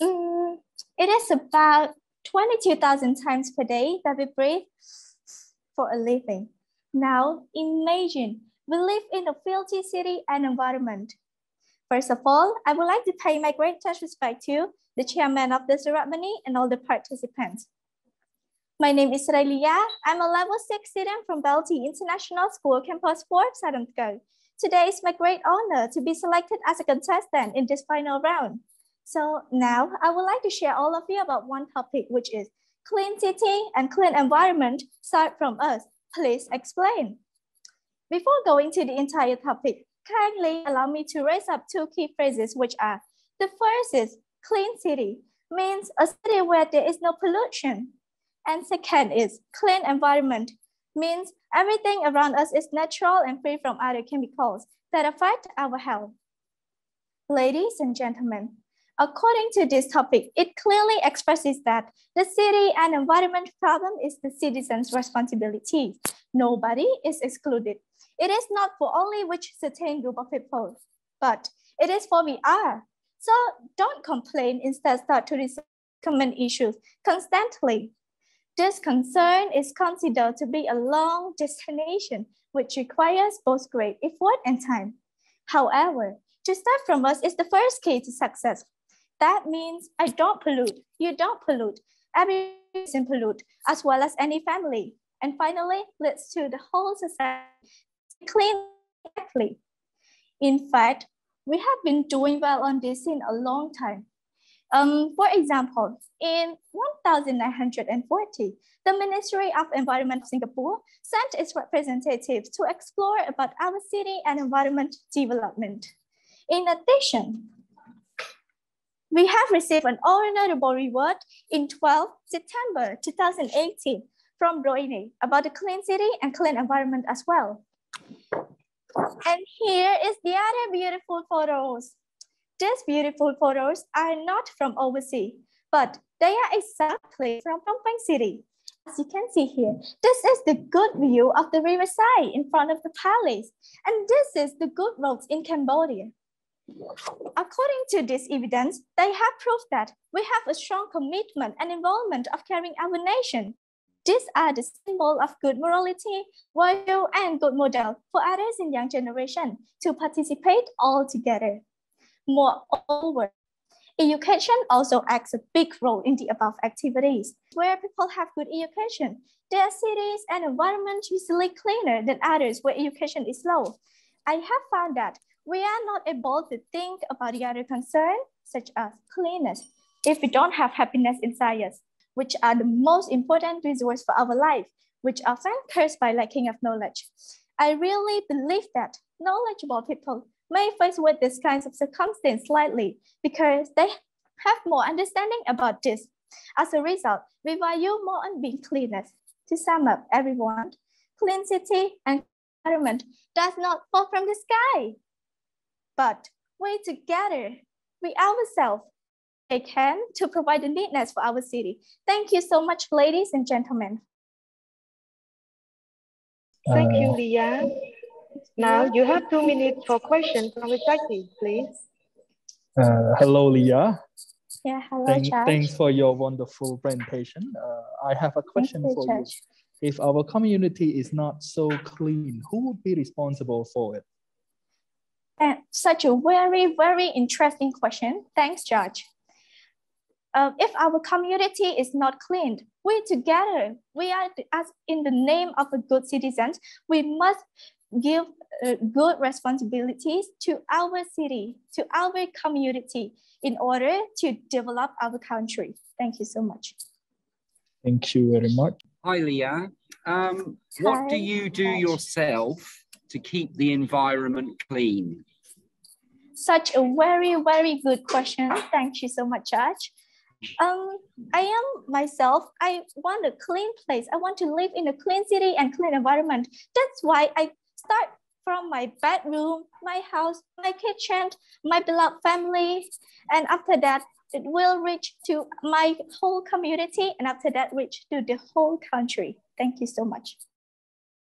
Mm, it is about 22,000 times per day that we breathe for a living. Now, imagine we live in a filthy city and environment. First of all, I would like to pay my greatest respect to the chairman of the ceremony and all the participants. My name is Srey Liya. I'm a level six student from BELTEI International School Campus 4, Sarantka. Today is my great honor to be selected as a contestant in this final round. So now I would like to share all of you about one topic, which is clean city and clean environment start from us. Please explain. Before going to the entire topic, kindly allow me to raise up two key phrases, which are, the first is clean city, means a city where there is no pollution. And second is clean environment, means everything around us is natural and free from other chemicals that affect our health. Ladies and gentlemen, according to this topic, it clearly expresses that the city and environment problem is the citizen's responsibility. Nobody is excluded. It is not for only which certain group of people, but it is for we are. So don't complain, instead start to resolve common issues constantly. This concern is considered to be a long destination, which requires both great effort and time. However, to start from us is the first key to success. That means I don't pollute, you don't pollute, every person pollute, as well as any family. And finally, leads to the whole society clean. In fact, we have been doing well on this in a long time. Um, for example, in 1940, the Ministry of Environment of Singapore sent its representatives to explore about our city and environment development. In addition, we have received an honorable reward in 12 September 2018 from ROINE about the clean city and clean environment as well. And here is the other beautiful photos. These beautiful photos are not from overseas, but they are exactly from Phnom Penh City. As you can see here, this is the good view of the riverside in front of the palace. And this is the good roads in Cambodia. According to this evidence, they have proved that we have a strong commitment and involvement of caring our nation these are the symbol of good morality, value, and good model for others in young generation to participate all together. Moreover, education also acts a big role in the above activities. Where people have good education, their cities and environment usually cleaner than others where education is low. I have found that we are not able to think about the other concern, such as cleanliness, if we don't have happiness inside us which are the most important resource for our life, which are often cursed by lacking of knowledge. I really believe that knowledgeable people may face with these kinds of circumstances slightly because they have more understanding about this. As a result, we value more on being cleanest. To sum up, everyone, clean city and environment does not fall from the sky, but we together, we ourselves they can to provide the neatness for our city. Thank you so much, ladies and gentlemen. Thank you, uh, Liya. Now you have two minutes for questions from the judges, please. Uh, hello, Liya. Yeah, hello, Thank, Thanks for your wonderful presentation. Uh, I have a question you, for Judge. you. If our community is not so clean, who would be responsible for it? And such a very, very interesting question. Thanks, Judge uh, if our community is not cleaned, we together, we are as in the name of a good citizens, we must give uh, good responsibilities to our city, to our community in order to develop our country. Thank you so much. Thank you very much. Hi, Liya. Um, what do you do yourself to keep the environment clean? Such a very, very good question. Thank you so much, Judge. Um, I am myself. I want a clean place. I want to live in a clean city and clean environment. That's why I start from my bedroom, my house, my kitchen, my beloved family, and after that, it will reach to my whole community, and after that, reach to the whole country. Thank you so much.